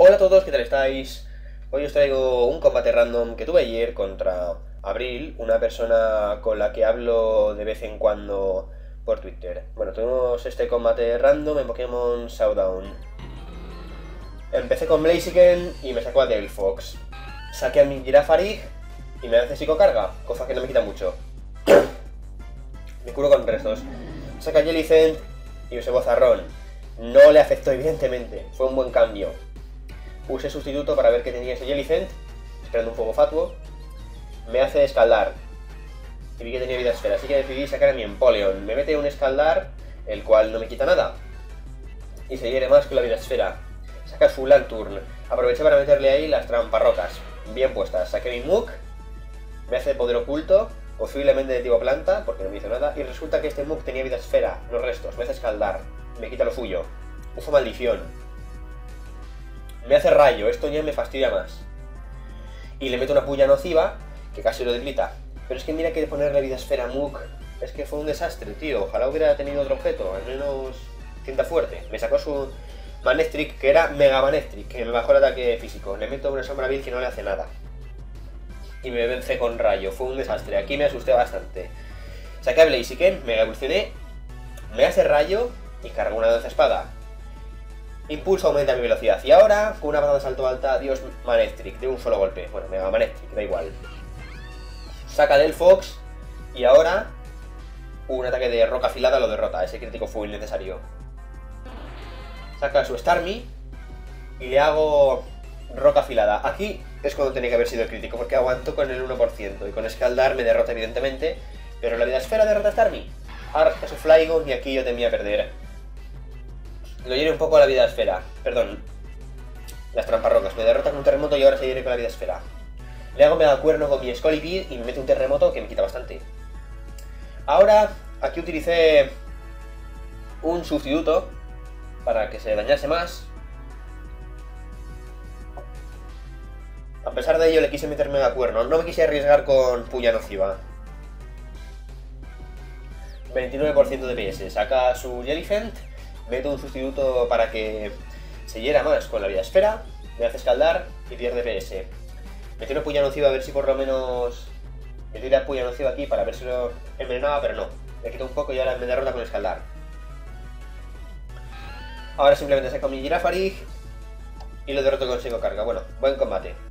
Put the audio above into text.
Hola a todos, ¿qué tal estáis? Hoy os traigo un combate random que tuve ayer contra Abril, una persona con la que hablo de vez en cuando por Twitter. Bueno, tuvimos este combate random en Pokémon Showdown. Empecé con Blaziken y me sacó a Delphox. Saqué a mi Girafarig y me hace psicocarga, cosa que no me quita mucho. me curo con restos. Saca a Jellicent y usé Bozarrón. No le afectó evidentemente, fue un buen cambio Usé sustituto para ver que tenía ese Jellicent, esperando un fuego fatuo. Me hace escaldar. Y vi que tenía vida esfera, así que decidí sacar a mi Empoleon. Me mete un escaldar, el cual no me quita nada. Y se hiere más que la vida esfera. Saca su Lanturn. Aproveché para meterle ahí las tramparrocas. Bien puestas. Saqué mi Mook. Me hace poder oculto. Posiblemente de tipo planta, porque no me hizo nada. Y resulta que este Mook tenía vida esfera, los restos. Me hace escaldar. Me quita lo suyo. Uso maldición me hace rayo, esto ya me fastidia más. Y le meto una puya nociva, que casi lo debilita. Pero es que mira que ponerle vida esfera a Mook, es que fue un desastre, tío. Ojalá hubiera tenido otro objeto, al menos cinta fuerte. Me sacó su Manestric, que era Mega Manestric, que me bajó el ataque físico. Le meto una sombra vil que no le hace nada. Y me vence con rayo, fue un desastre. Aquí me asusté bastante. Saqué a Blaziken, me evolucioné, me hace rayo y cargo una danza espada. Impulso aumenta mi velocidad. Y ahora, con una patada de salto alta, Dios Manestric, de un solo golpe. Bueno, Mega Manestric, da igual. Saca del Fox. Y ahora, un ataque de roca afilada lo derrota. Ese crítico fue innecesario. Saca su Starmie. Y le hago roca afilada. Aquí es cuando tenía que haber sido el crítico, porque aguanto con el 1%. Y con escaldar me derrota, evidentemente. Pero la vida esfera derrota a Starmie. Ahora su Flygon y aquí yo temía perder. Lo hiere un poco a la vida esfera. Perdón. Las trampas rocas. Me derrota con un terremoto y ahora se hiere con la vida esfera. Le hago mega cuerno con mi Scolipede y me mete un terremoto que me quita bastante. Ahora, aquí utilicé un sustituto para que se dañase más. A pesar de ello le quise meter mega cuerno. No me quise arriesgar con puya nociva. 29% de PS. Saca su Jellyfent meto un sustituto para que se hiera más con la vida esfera, me hace escaldar y pierde PS. Metí una puya nociva a ver si por lo menos... Metí la puya nociva aquí para ver si lo envenenaba, pero no. Le quito un poco y ahora me derrota con escaldar. Ahora simplemente saco mi Girafarig y lo derroto con carga. Bueno, buen combate.